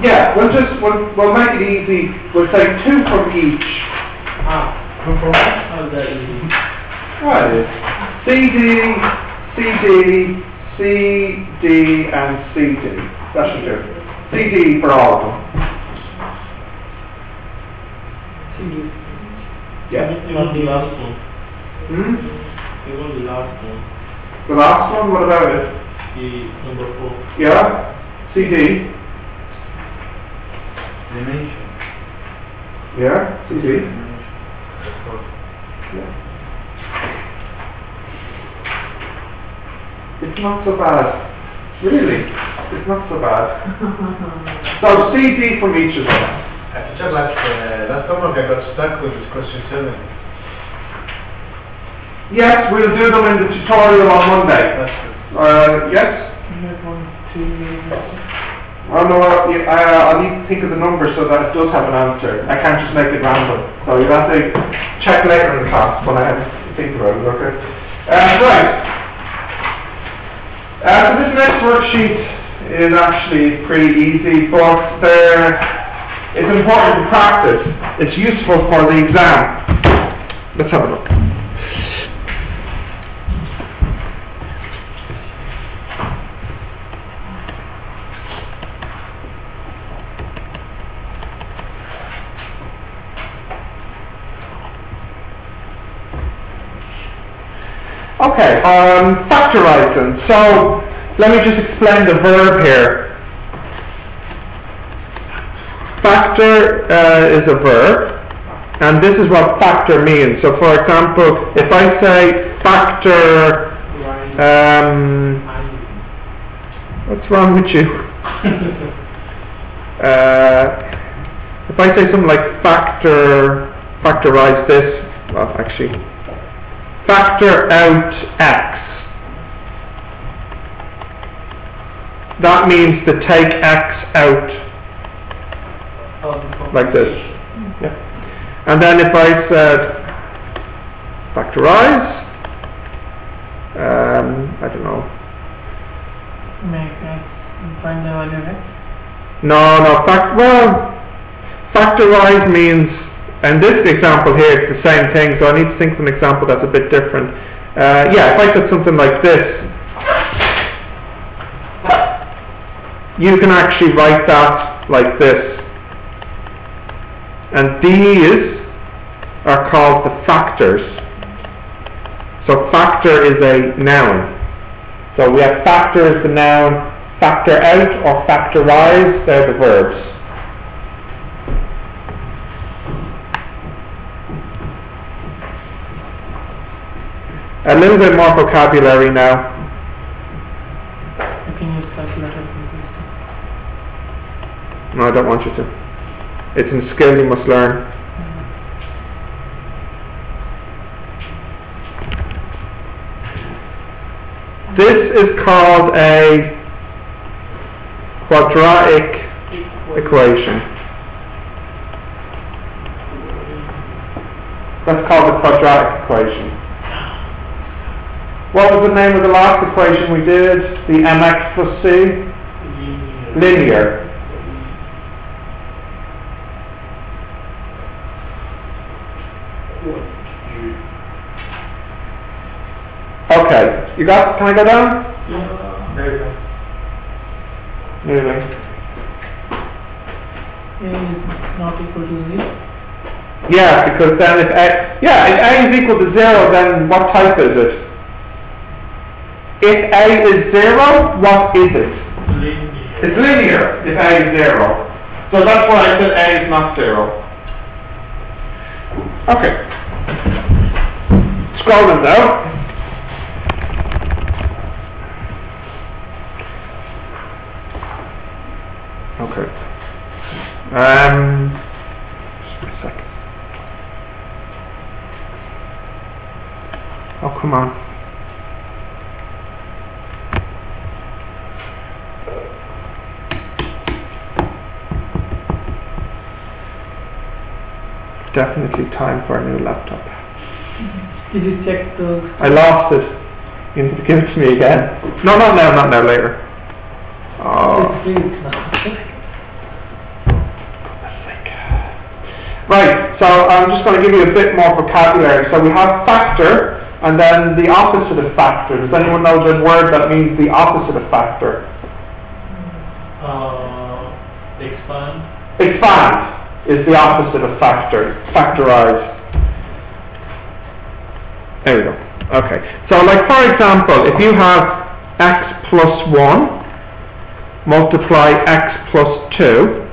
Yeah, we'll just, we'll, we'll make it easy. We'll take two from each. Ah, compromise? How's that easy? Right. CD, CD, CD, and CD. That should do. CD for all of them. Yeah. Even the last one. Hmm? Even the last one. The last one, what about it? The number four. Yeah? CD. Dimension. Yeah? CD. Of course. Yeah. It's not so bad. Really, it's not so bad. So CD from each of them. I just like, uh, last time I got stuck with this question seven. Yes, we'll do them in the tutorial on Monday. That's good. Uh, yes? Oh no, I, I, I need to think of the number so that it does have an answer. I can't just make it random. So you'll have to check later in the class when I have to think about it, okay? Uh, right. Uh, so this next worksheet is actually pretty easy, but there, it's important to practice. It's useful for the exam. Let's have a look. Okay, um, factorizing. So, let me just explain the verb here. Factor uh, is a verb, and this is what factor means. So, for example, if I say factor, um, what's wrong with you? Uh, if I say something like factor, factorize this, well, actually, factor out x. That means to take x out, like this. Yeah. And then if I said factorize, um, I don't know. Make find the value of X. No, no, fact, well, factorize means, and this example here, it's the same thing, so I need to think of an example that's a bit different. Uh, yeah, if I said something like this, you can actually write that like this. And these are called the factors. So factor is a noun. So we have factor as the noun, factor out or factorize, they're the verbs. A little bit more vocabulary now. You can use calculator for this. No, I don't want you to. It's a skill you must learn. This is called a quadratic equation. That's called the quadratic equation. What was the name of the last equation we did? The mx plus c? Linear. Okay, you got, can I go down? There you go. Nearly. A is not equal to Z. Yeah, because then if a, yeah, if a is equal to zero, then what type is it? If a is zero, what is it? It's linear if a is zero. So that's why I said a is not zero. Okay. Scrolling down. Okay. Um, just a second. Oh, come on. Definitely time for a new laptop. Did you check the? I lost it. You need to give it to me again. No, not now, not now, later. Oh. It's great now. goodness sake. Right, so I'm just going to give you a bit more vocabulary. So we have factor, and then the opposite of factor. Does anyone know the word that means the opposite of factor? Uh, expand. Expand is the opposite of factor, factorize. There we go. Okay. So like for example, if you have x plus 1 multiply x plus 2,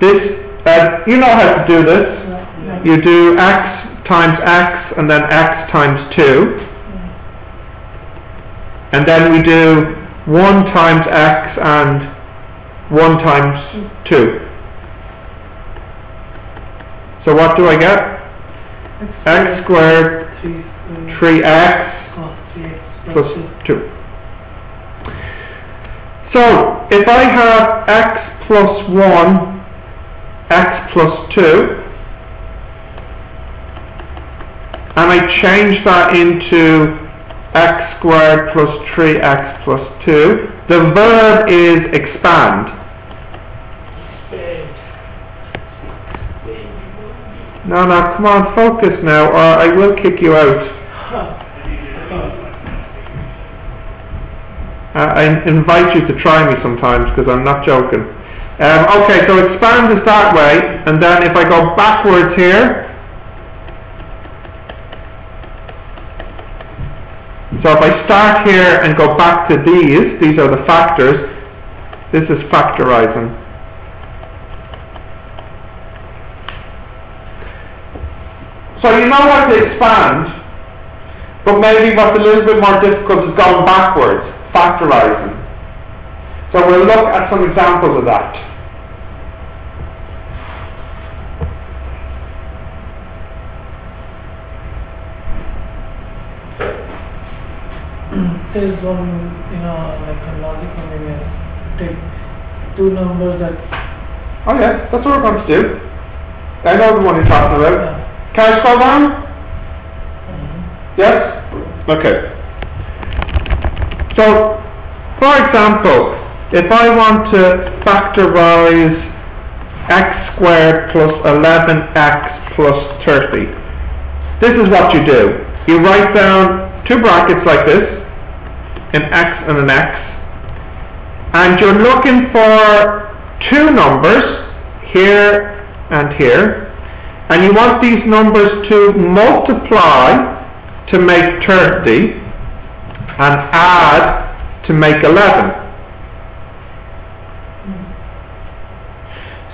this, uh, you know how to do this. You do x times x and then x times 2. And then we do 1 times x and 1 times 2. So what do I get? x squared Three, uh, 3x oh, three x plus two. 2. So, if I have x plus 1, x plus 2, and I change that into x squared plus 3x plus 2, the verb is expand. No, no, come on, focus now, or I will kick you out. Uh, I invite you to try me sometimes because I'm not joking. Um, okay, so expand is that way, and then if I go backwards here, so if I start here and go back to these, these are the factors, this is factorizing. So you know how to expand, but maybe what's a little bit more difficult is going backwards, factorizing. So we'll look at some examples of that. Hmm. There's one, you know, like a logic one where take two numbers that, Oh yeah, that's what we're going to do. I know the one you're talking about. yeah. Can I scroll down? Yes? Okay. So, for example, if I want to factorize x squared plus 11x plus 30, this is what you do. You write down two brackets like this, an x and an x, and you're looking for two numbers, here and here, and you want these numbers to multiply to make 30 and add to make 11.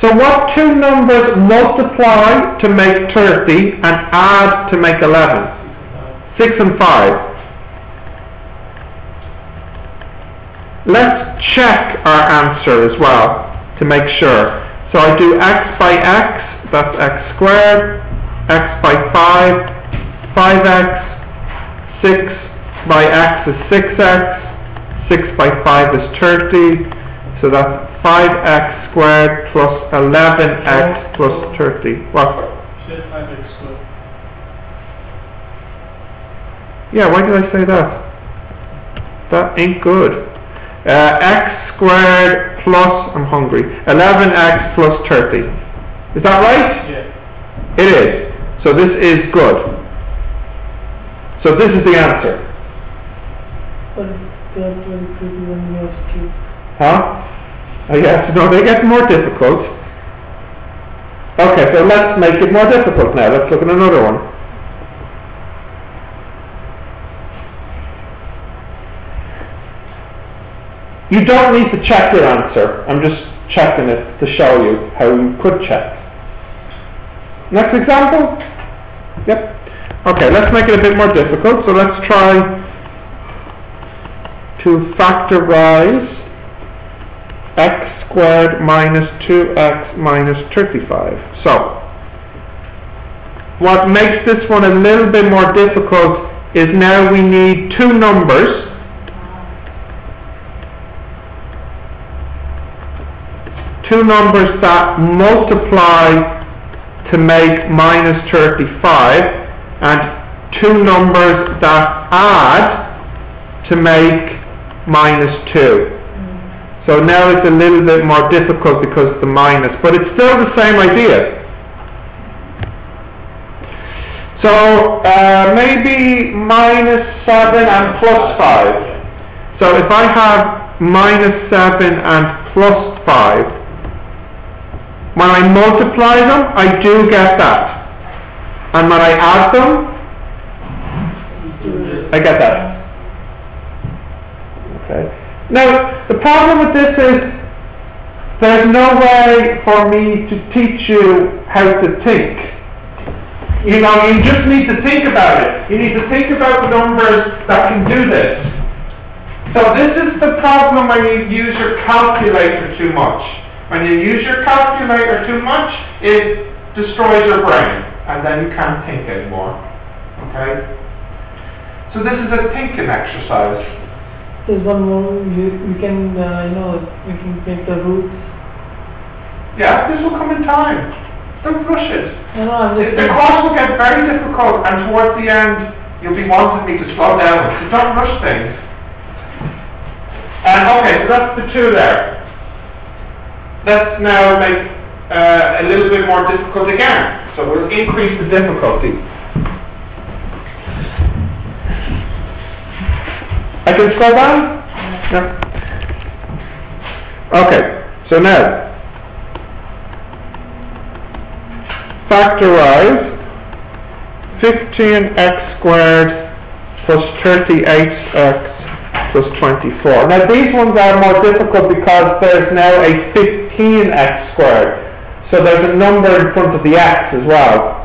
So what two numbers multiply to make 30 and add to make 11? 6 and 5. Let's check our answer as well to make sure. So I do x by x, that's x squared, x by 5, 5x, 6 by x is 6x, 6 by 5 is 30, so that's 5x squared plus 11x plus 30. What? Yeah, why did I say that? That ain't good. Uh, x squared plus, I'm hungry, 11x plus 30. Is that right? Yeah. It is. So this is good. So this is the answer. But they are very pretty when you have. Huh? Oh yes, no, they get more difficult. Okay, so let's make it more difficult now. Let's look at another one. You don't need to check your answer. I'm just checking it to show you how you could check. Next example? Yep. Okay, let's make it a bit more difficult. So let's try to factorize x squared minus 2x minus 35. So, what makes this one a little bit more difficult is now we need two numbers. Two numbers that multiply to make minus 35 and two numbers that add to make minus 2. So now it's a little bit more difficult because of the minus, but it's still the same idea. So uh, maybe minus 7 and plus 5. So if I have minus 7 and plus 5, when I multiply them, I do get that. And when I add them, I get that. Okay. Now, the problem with this is there's no way for me to teach you how to think. You know, you just need to think about it. You need to think about the numbers that can do this. So this is the problem when you use your calculator too much. When you use your calculator too much, it destroys your brain, and then you can't think anymore. Okay? So this is a thinking exercise. There's one more, you, we can, uh, you know, we can take the roots. Yeah, this will come in time. Don't rush it. You know, I'm The just the course will get very difficult, and towards the end, you'll be wanting me to slow down. So don't rush things. And okay, so that's the two there. Let's now make uh, a little bit more difficult again. So we'll increase the difficulty. I can scroll down? Yeah. Okay, so now, factorize 15x squared plus 38x plus 24. Now these ones are more difficult because there's now a 15x squared. So there's a number in front of the x as well.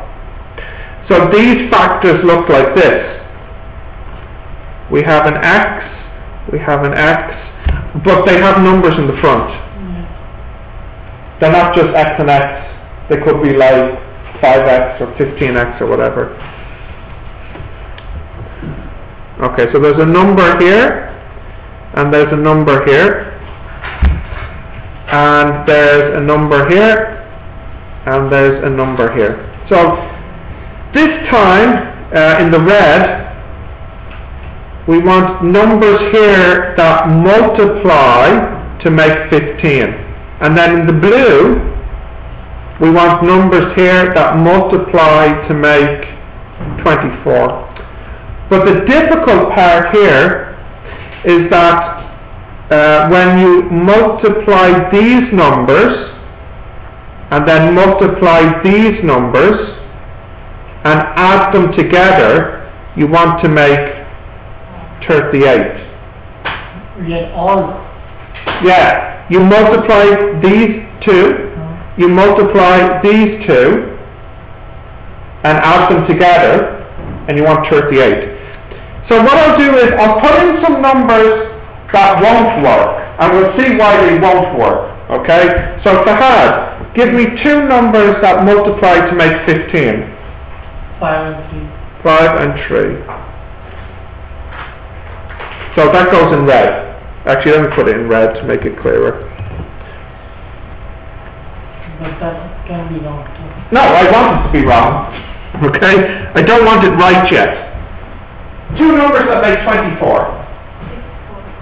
So these factors look like this. We have an x, we have an x, but they have numbers in the front. They're not just x and x. They could be like 5x or 15x or whatever. Okay, so there's a number here, and there's a number here, and there's a number here, and there's a number here. So this time, uh, in the red, we want numbers here that multiply to make 15. And then in the blue, we want numbers here that multiply to make 24. But the difficult part here is that uh, when you multiply these numbers and then multiply these numbers and add them together, you want to make 38. we get all, Yeah, you multiply these two, you multiply these two, and add them together, and you want 38. So what I'll do is I'll put in some numbers that won't work, and we'll see why they won't work. Okay? So Fahad, give me two numbers that multiply to make 15. five and three. 5 and 3. So that goes in red. Actually, let me put it in red to make it clearer. But that can be wrong too. No, I want it to be wrong. Okay? I don't want it right yet. Two numbers that make 24.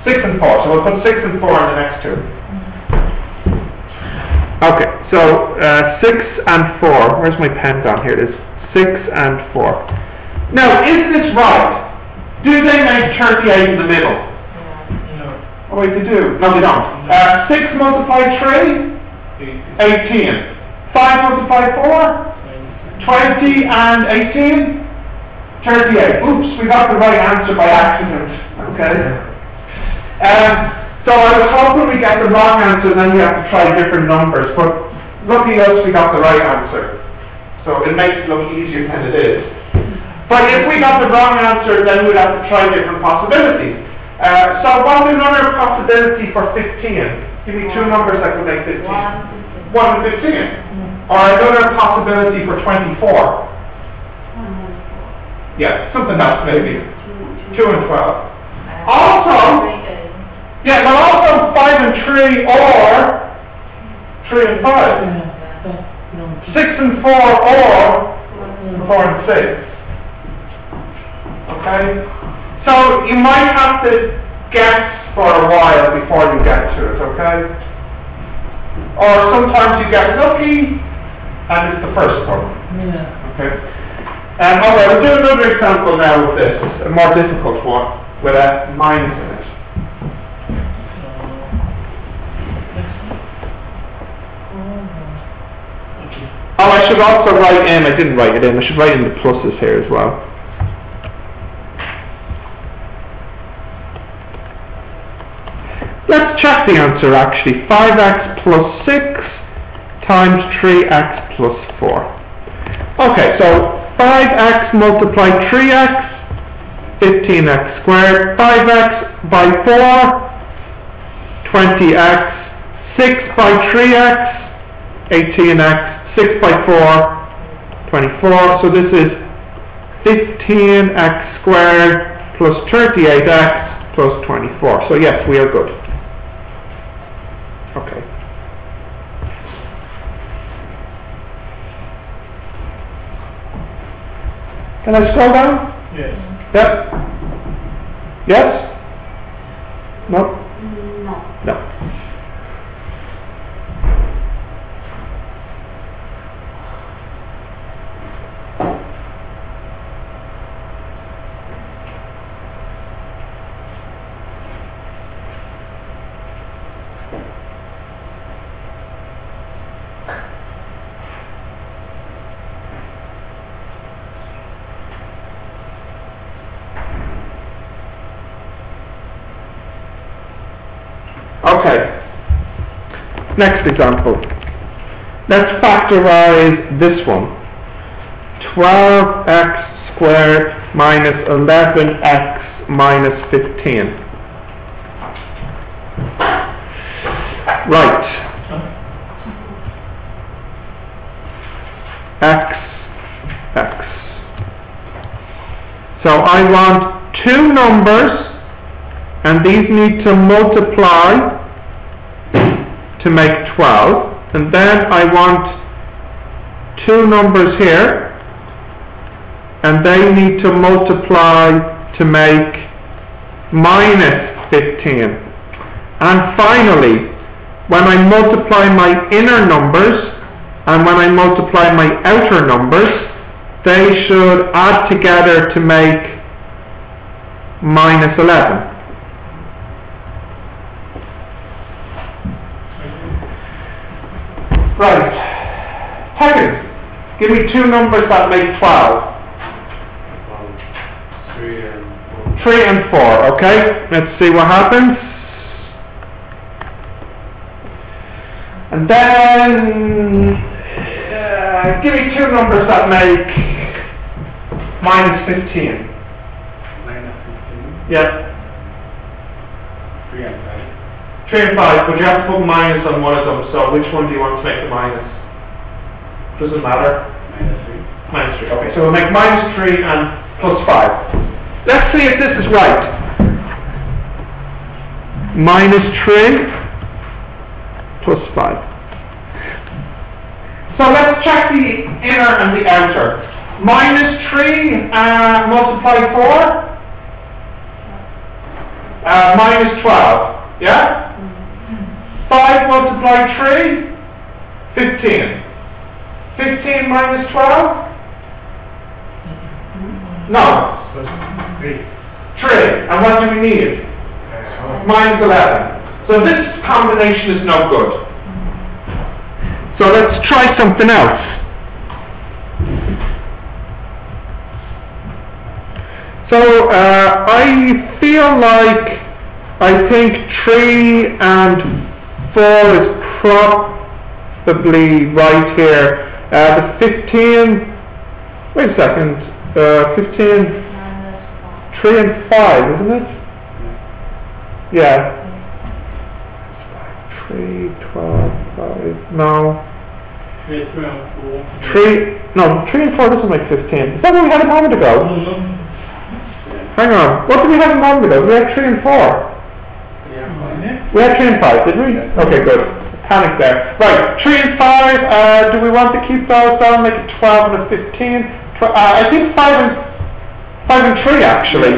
6 and 4. So we'll put 6 and 4 in the next two. Okay, so uh, 6 and 4. Where's my pen gone? Here it is. 6 and 4. Now, is this right? Do they make 38 in the middle? No. Oh wait, they do. No, they don't. Uh, 6 multiplied 3? Eight. 18. 5 multiplied 4? 20 and 18? 38. Oops, we got the right answer by accident. Okay. Um, so I was hoping we get the wrong answer, then we have to try different numbers. But luckily, us, we got the right answer. So it makes it look easier than it is. But if we got the wrong answer, then we'd have to try different possibilities. Uh, so what's another possibility for 15? Give me two numbers that could make 15. 1 and 15. Or another possibility for 24. Yeah, something else maybe. 2 and 12. Also, yeah, but also 5 and 3 or 3 and 5. Yeah, that, you know, six and four or four and six. Okay? So you might have to guess for a while before you get to it, okay? Or sometimes you get lucky and it's the first one. Yeah. Okay. Um, okay, we'll do another example now with this, a more difficult one, with a minus in it. Oh, I should also write in, I didn't write it in, I should write in the pluses here as well. Let's check the answer actually. 5x plus 6 times 3x plus 4. Okay, so 5x multiplied 3x, 15x squared, 5x by 4, 20x, 6 by 3x, 18x, 6 by 4, 24. So this is 15x squared plus 38x plus 24. So yes, we are good. Okay. Can I scroll down? Yes. Yep. Yes? No? No. No. Okay. Next example. Let's factorize this one. 12x squared minus 11x minus 15. Right. x, x. So I want two numbers and these need to multiply to make 12 and then I want two numbers here. And they need to multiply to make minus 15 and finally when I multiply my inner numbers and when I multiply my outer numbers they should add together to make minus 11 Right. Higgins, give me two numbers that make 12. Um, three and four. 3 and 4, okay? Let's see what happens. And then, uh, give me two numbers that make minus 15. Minus fifteen. Yeah, Three and five. 3 5, but you have to put minus on one of them, so which one do you want to make the minus? Doesn't matter. Minus three. Minus 3. Okay, so we'll make minus 3 and plus 5. Let's see if this is right. Minus 3 plus 5. So let's check the inner and the outer. Minus 3 uh, multiply 4. Uh, minus 12. Yeah? 5 multiply 3. 15. 15 minus 12? No. Plus three. 3. And what do we need? Minus 11. So this combination is no good. So let's try something else. So uh, I feel like I think 3 and 4 is probably right here. Uh, the 15, wait a second, uh, 15, Minus 3 and 5, isn't it? Yeah. 3, 12, 5, no. Three, three and four. 3, no, 3 and 4 doesn't make 15. Is that what we had a moment ago? Hang on, what did we have a moment ago? We had 3 and 4. We had five did we? Okay, good. Panic there. Right, three and five, uh, do we want to keep those down, make it 12 and a 15? Uh, I think five and, five and three, actually.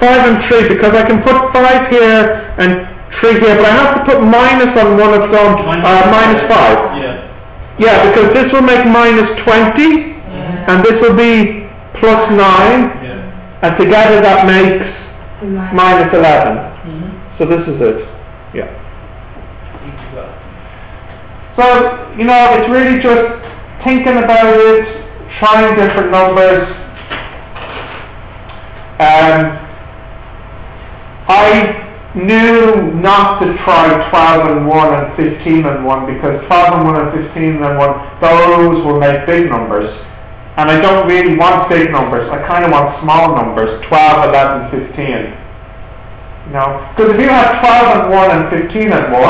Five and three, because I can put five here and three here, but I have to put minus on one of them, uh, minus five. Yeah. Yeah, because this will make minus 20, and this will be plus 9, yeah. and together that makes minus 11. So this is it, yeah. So, you know, it's really just thinking about it, trying different numbers. Um, I knew not to try 12 and 1 and 15 and 1 because 12 and 1 and 15 and 1, those will make big numbers. And I don't really want big numbers, I kind of want small numbers, 12, 11, 15. Know, because if you have 12 and 1 and 15 and 1,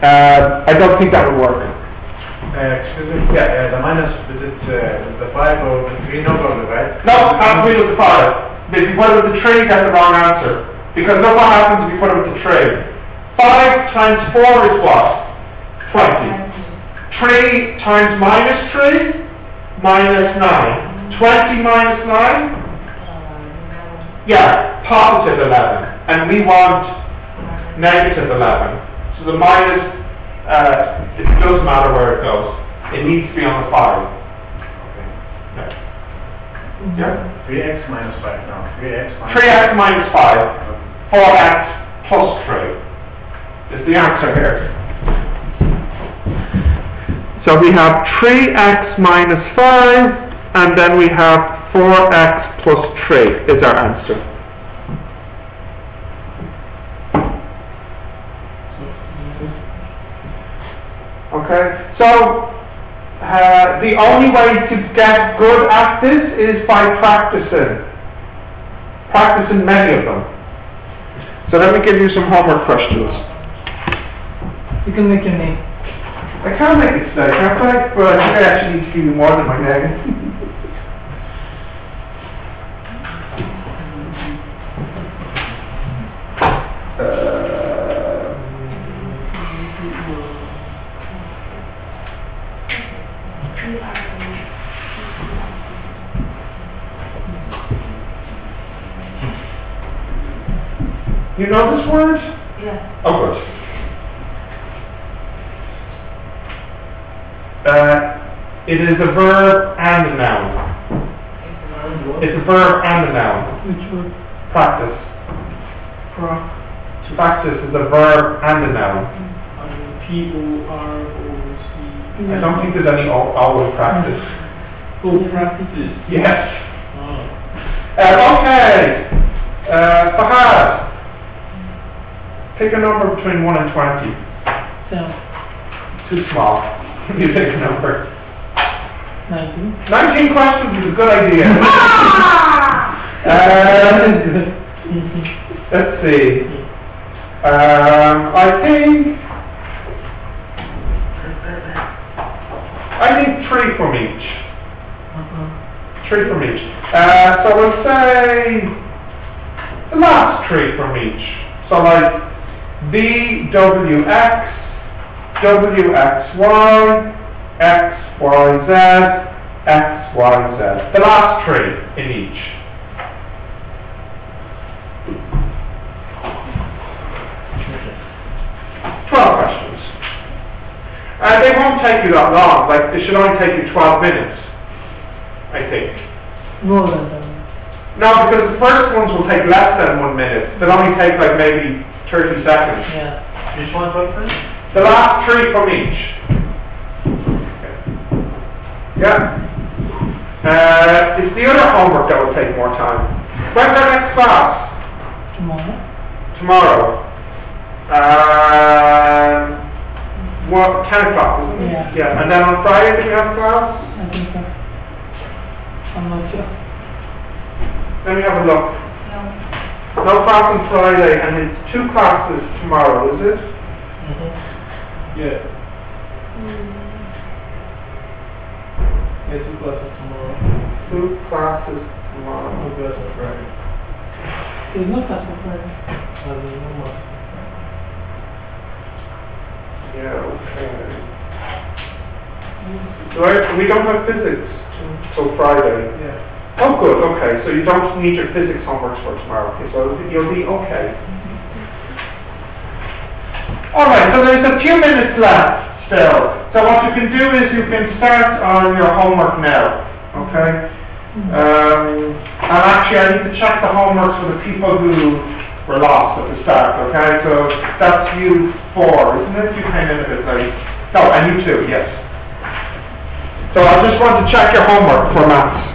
uh, I don't think that would work. Uh, excuse me, yeah, uh, the minus, is it, uh, the five or the three number, right? No, I'm with the 5. If you put it with the 3, that's the wrong answer. Because look what happens if you put it with the 3. 5 times 4 is what? 20. 3 times minus 3, minus 9. 20 minus 9? Yeah, positive 11. And we want negative 11. So the minus, uh, it doesn't matter where it goes. It needs to be on the 5. Okay. Yeah? Three x minus five, no, three x minus. 3x minus 5, 4x plus 3 is the answer here. So we have 3x minus 5, and then we have 4x plus 3 is our answer. Okay, so uh, the only way to get good at this is by practicing. Practicing many of them. So let me give you some homework questions. You can make your name. I can't make it today, can't I? But I think I actually need to give you more than my name. You know this word? Yeah. Oh, good. Uh, it is a verb and a noun. It's a verb and a noun. Which word? Practice. Pro. Practice is a verb and a noun. P O R O C. I don't think there's any always practice. Oh, practices. Yes. Oh. Uh, okay. Uh, Fahad. Pick a number between 1 and 20. Seven. Too small. you pick a number. Nineteen. 19 questions is a good idea. uh, let's see. Um, I think. I need three from each. Uh-huh. Three from each. Uh, so we'll say the last three from each. So like BWX, WXY, XYZ, XYZ. The last three in each. Twelve questions. Uh, they won't take you that long, like, it should only take you twelve minutes, I think. More than that. No, because the first ones will take less than one minute. They'll only take like maybe 30 seconds. Yeah. Which one's what first? The last three from each. Yeah. Uh, it's the other homework that will take more time. When's our next class? Tomorrow. Tomorrow. Um, what, 10 o'clock, isn't it? Yeah. Yeah, and then on Friday, do we have a class? I think so. I'm not sure. Let me have a look. No. No class on Friday, and it's two classes tomorrow, is it? Mm-hmm. Yeah. Mm-hmm. Yeah, two classes tomorrow. Two classes tomorrow. Two classes on Friday. There's no class for Friday. And then one more. Yeah, okay. Do I, we don't have physics till Friday. Yeah. Oh, good, okay, so you don't need your physics homework for tomorrow, okay, so you'll be okay. Alright, so there's a few minutes left still. So what you can do is you can start on your homework now, okay? Um, and actually I need to check the homeworks for the people who were lost at the start, okay? So that's you four, isn't it? You came in a bit late. No, and you two, yes. So I just want to check your homework for maths.